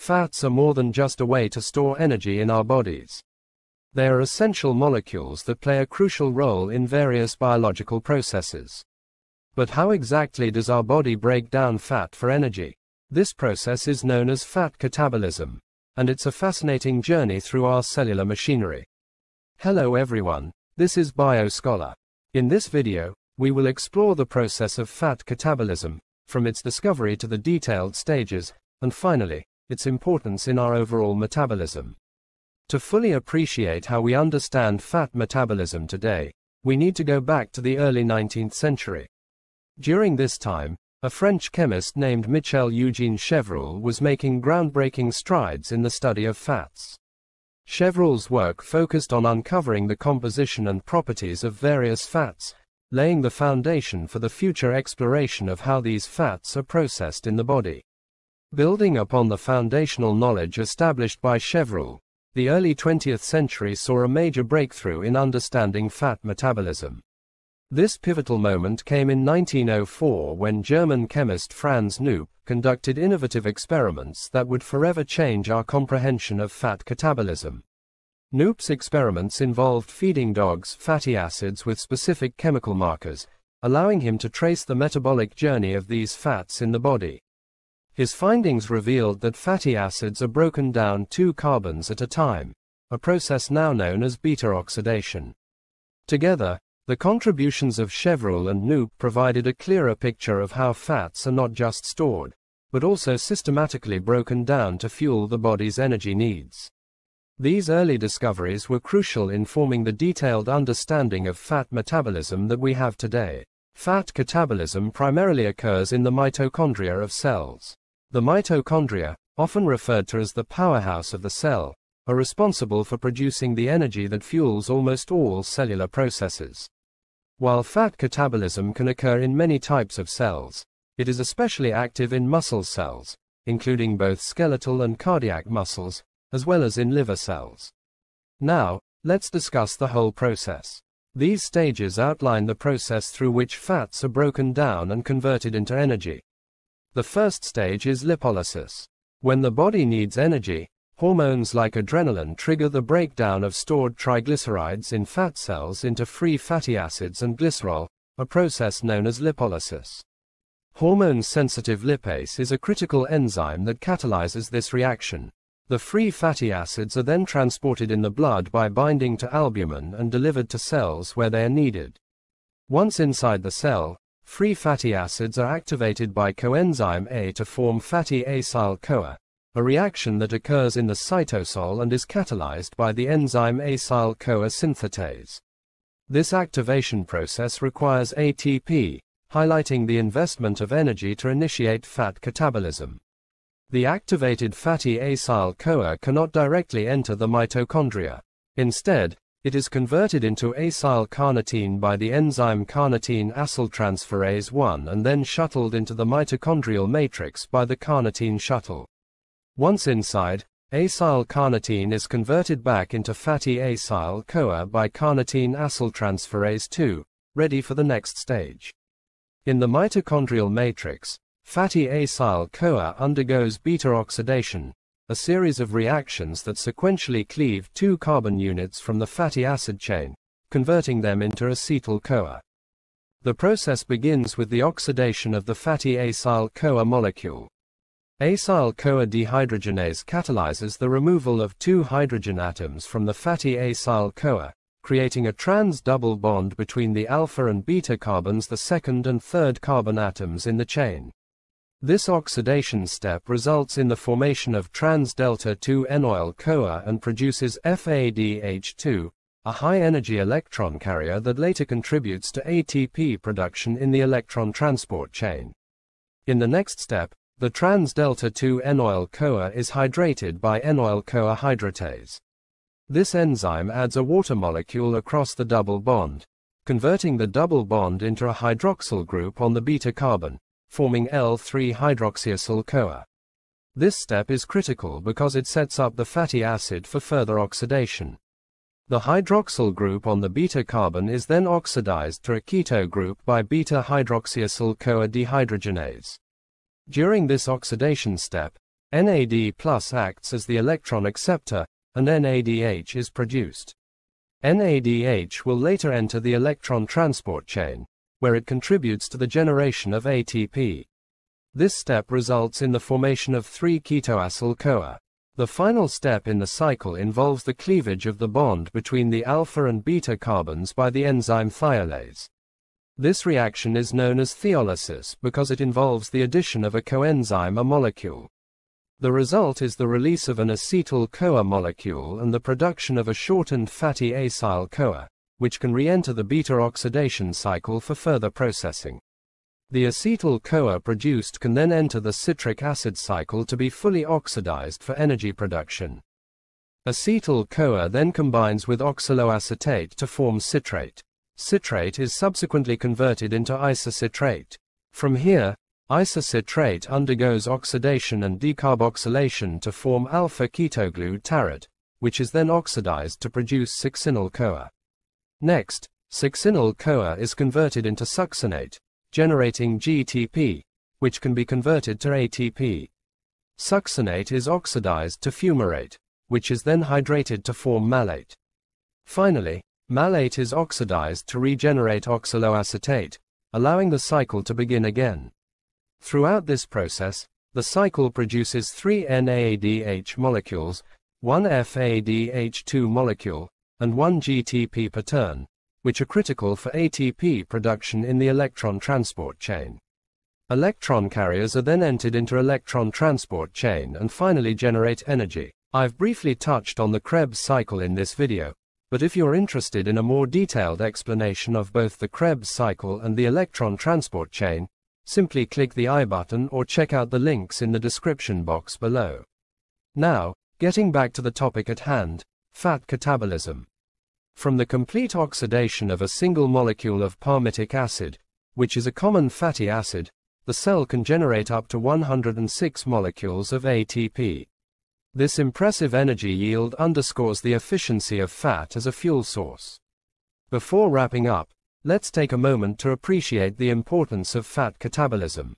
Fats are more than just a way to store energy in our bodies. They are essential molecules that play a crucial role in various biological processes. But how exactly does our body break down fat for energy? This process is known as fat catabolism, and it's a fascinating journey through our cellular machinery. Hello everyone, this is BioScholar. In this video, we will explore the process of fat catabolism, from its discovery to the detailed stages, and finally, its importance in our overall metabolism. To fully appreciate how we understand fat metabolism today, we need to go back to the early 19th century. During this time, a French chemist named Michel Eugene Chevreul was making groundbreaking strides in the study of fats. Chevreul's work focused on uncovering the composition and properties of various fats, laying the foundation for the future exploration of how these fats are processed in the body. Building upon the foundational knowledge established by Chevreul, the early 20th century saw a major breakthrough in understanding fat metabolism. This pivotal moment came in 1904 when German chemist Franz Knoop conducted innovative experiments that would forever change our comprehension of fat catabolism. Knoop's experiments involved feeding dogs fatty acids with specific chemical markers, allowing him to trace the metabolic journey of these fats in the body. His findings revealed that fatty acids are broken down two carbons at a time, a process now known as beta oxidation. Together, the contributions of Chevreul and Knoop provided a clearer picture of how fats are not just stored, but also systematically broken down to fuel the body's energy needs. These early discoveries were crucial in forming the detailed understanding of fat metabolism that we have today. Fat catabolism primarily occurs in the mitochondria of cells. The mitochondria, often referred to as the powerhouse of the cell, are responsible for producing the energy that fuels almost all cellular processes. While fat catabolism can occur in many types of cells, it is especially active in muscle cells, including both skeletal and cardiac muscles, as well as in liver cells. Now, let's discuss the whole process. These stages outline the process through which fats are broken down and converted into energy. The first stage is lipolysis. When the body needs energy, hormones like adrenaline trigger the breakdown of stored triglycerides in fat cells into free fatty acids and glycerol, a process known as lipolysis. Hormone-sensitive lipase is a critical enzyme that catalyzes this reaction. The free fatty acids are then transported in the blood by binding to albumin and delivered to cells where they are needed. Once inside the cell, Free fatty acids are activated by coenzyme A to form fatty acyl-CoA, a reaction that occurs in the cytosol and is catalyzed by the enzyme acyl-CoA synthetase. This activation process requires ATP, highlighting the investment of energy to initiate fat catabolism. The activated fatty acyl-CoA cannot directly enter the mitochondria. Instead, it is converted into acyl-carnitine by the enzyme carnitine acyltransferase 1 and then shuttled into the mitochondrial matrix by the carnitine shuttle. Once inside, acyl-carnitine is converted back into fatty acyl-CoA by carnitine acyltransferase 2, ready for the next stage. In the mitochondrial matrix, fatty acyl-CoA undergoes beta oxidation, a series of reactions that sequentially cleave two carbon units from the fatty acid chain, converting them into acetyl-CoA. The process begins with the oxidation of the fatty acyl-CoA molecule. Acyl-CoA dehydrogenase catalyzes the removal of two hydrogen atoms from the fatty acyl-CoA, creating a trans double bond between the alpha and beta carbons the second and third carbon atoms in the chain. This oxidation step results in the formation of trans-delta-2-enoyl-CoA and produces FADH2, a high-energy electron carrier that later contributes to ATP production in the electron transport chain. In the next step, the trans-delta-2-enoyl-CoA is hydrated by enoyl-CoA hydratase. This enzyme adds a water molecule across the double bond, converting the double bond into a hydroxyl group on the beta carbon forming L3-hydroxyacyl-CoA. This step is critical because it sets up the fatty acid for further oxidation. The hydroxyl group on the beta carbon is then oxidized to a keto group by beta-hydroxyacyl-CoA dehydrogenase. During this oxidation step, NAD plus acts as the electron acceptor, and NADH is produced. NADH will later enter the electron transport chain, where it contributes to the generation of ATP. This step results in the formation of 3-ketoacyl-CoA. The final step in the cycle involves the cleavage of the bond between the alpha and beta carbons by the enzyme thiolase. This reaction is known as thiolysis because it involves the addition of a coenzyme a molecule. The result is the release of an acetyl-CoA molecule and the production of a shortened fatty acyl-CoA, which can re-enter the beta-oxidation cycle for further processing. The acetyl-CoA produced can then enter the citric acid cycle to be fully oxidized for energy production. Acetyl-CoA then combines with oxaloacetate to form citrate. Citrate is subsequently converted into isocitrate. From here, isocitrate undergoes oxidation and decarboxylation to form alpha-ketoglutarate, which is then oxidized to produce succinyl-CoA. Next, succinyl-CoA is converted into succinate, generating GTP, which can be converted to ATP. Succinate is oxidized to fumarate, which is then hydrated to form malate. Finally, malate is oxidized to regenerate oxaloacetate, allowing the cycle to begin again. Throughout this process, the cycle produces three NADH molecules, one FADH2 molecule, and one GTP per turn, which are critical for ATP production in the electron transport chain. Electron carriers are then entered into electron transport chain and finally generate energy. I've briefly touched on the Krebs cycle in this video, but if you're interested in a more detailed explanation of both the Krebs cycle and the electron transport chain, simply click the I button or check out the links in the description box below. Now, getting back to the topic at hand, fat catabolism. From the complete oxidation of a single molecule of palmitic acid, which is a common fatty acid, the cell can generate up to 106 molecules of ATP. This impressive energy yield underscores the efficiency of fat as a fuel source. Before wrapping up, let's take a moment to appreciate the importance of fat catabolism.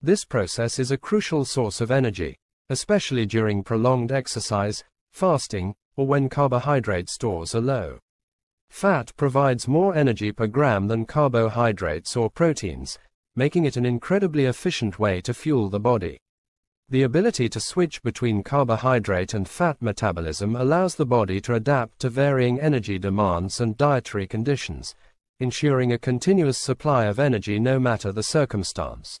This process is a crucial source of energy, especially during prolonged exercise, fasting, or when carbohydrate stores are low. Fat provides more energy per gram than carbohydrates or proteins, making it an incredibly efficient way to fuel the body. The ability to switch between carbohydrate and fat metabolism allows the body to adapt to varying energy demands and dietary conditions, ensuring a continuous supply of energy no matter the circumstance.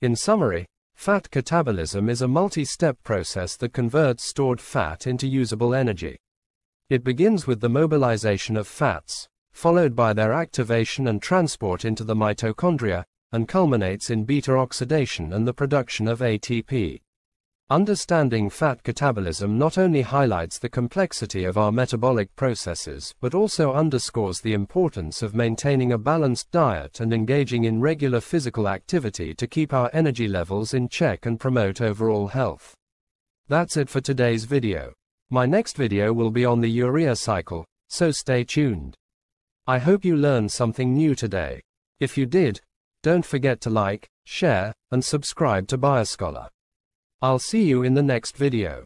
In summary, fat catabolism is a multi-step process that converts stored fat into usable energy. It begins with the mobilization of fats, followed by their activation and transport into the mitochondria, and culminates in beta oxidation and the production of ATP. Understanding fat catabolism not only highlights the complexity of our metabolic processes but also underscores the importance of maintaining a balanced diet and engaging in regular physical activity to keep our energy levels in check and promote overall health. That's it for today's video. My next video will be on the urea cycle, so stay tuned. I hope you learned something new today. If you did, don't forget to like, share, and subscribe to Bioscholar. I'll see you in the next video.